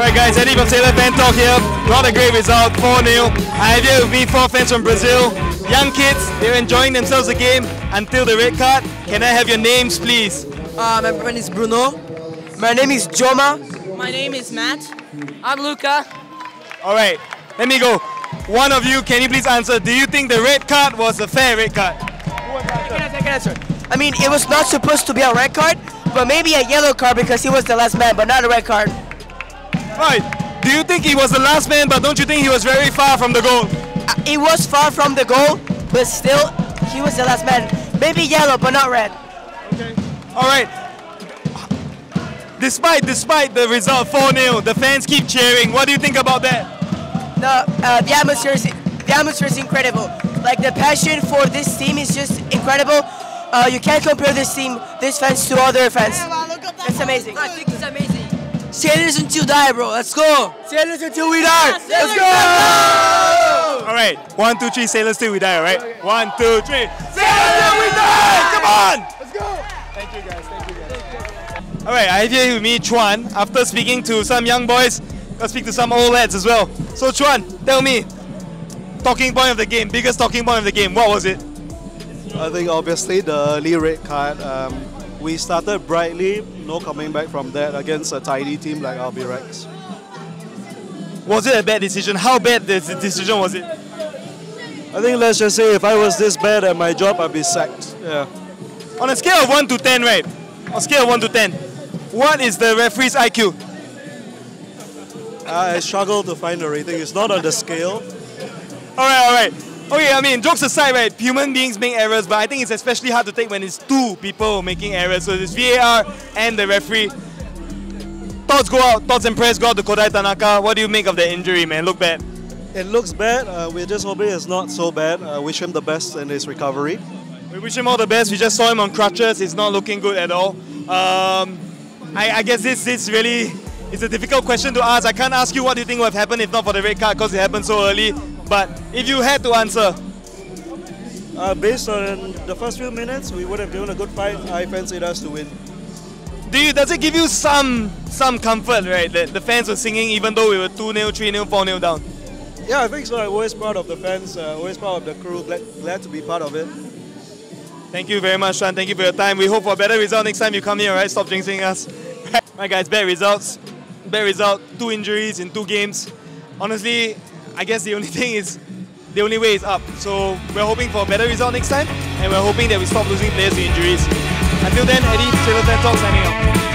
Alright guys, Eddie from Sailor Fan Talk here. Not a great result, 4-0. I have here with me four fans from Brazil. Young kids, they're enjoying themselves the game until the red card. Can I have your names please? Uh, my name is Bruno. My name is Joma. My name is Matt. I'm Luca. Alright, let me go. One of you, can you please answer? Do you think the red card was a fair red card? I can answer. I mean, it was not supposed to be a red card, but maybe a yellow card because he was the last man, but not a red card. Right. Do you think he was the last man, but don't you think he was very far from the goal? Uh, it was far from the goal, but still, he was the last man. Maybe yellow, but not red. Okay. Alright. Despite despite the result 4-0, the fans keep cheering. What do you think about that? The uh, the atmosphere is the atmosphere is incredible. Like the passion for this team is just incredible. Uh, you can't compare this team, these fans to other fans. It's amazing. Sailors until die, bro. Let's go. Sailors until we die. Let's go. Alright, one, two, three, sailors till we die, alright? One, two, three, sailors till we die! Come on! Let's go! Thank you guys, thank you guys. Alright, I have here with me Chuan. After speaking to some young boys, I'll speak to some old lads as well. So Chuan, tell me, talking point of the game, biggest talking point of the game, what was it? I think obviously the early red card. Um, we started brightly, no coming back from that against a tiny team like Albirex. Was it a bad decision? How bad the decision was it? I think let's just say if I was this bad at my job, I'd be sacked. Yeah. On a scale of 1 to 10, right? On a scale of 1 to 10, what is the referee's IQ? I struggle to find the rating. It's not on the scale. Alright, alright. Okay, I mean, jokes aside, right? Human beings make errors, but I think it's especially hard to take when it's two people making errors. So it's VAR and the referee. Thoughts go out, thoughts and prayers go out to Kodai Tanaka. What do you make of the injury, man? Look bad. It looks bad. Uh, we're just hoping it's not so bad. I wish him the best in his recovery. We wish him all the best. We just saw him on crutches. It's not looking good at all. Um, I, I guess this is really it's a difficult question to ask. I can't ask you what do you think would have happened if not for the red card because it happened so early. But if you had to answer, Uh, based on the first few minutes, we would have given a good fight. I fancied us to win. do you does it give you some some comfort, right? That the fans were singing even though we were 2 0, 3 0, 4 0 down. Yeah, I think so. I'm always proud of the fans, uh, always proud of the crew. Glad, glad to be part of it. Thank you very much, Chuan. Thank you for your time. We hope for a better result next time you come here, right? Stop jinxing us. right, guys, bad results. Bad result. Two injuries in two games. Honestly, I guess the only thing is, the only way is up. So we're hoping for a better result next time, and we're hoping that we stop losing players to injuries. Until then, Eddie, Sailor Fan Talk signing out.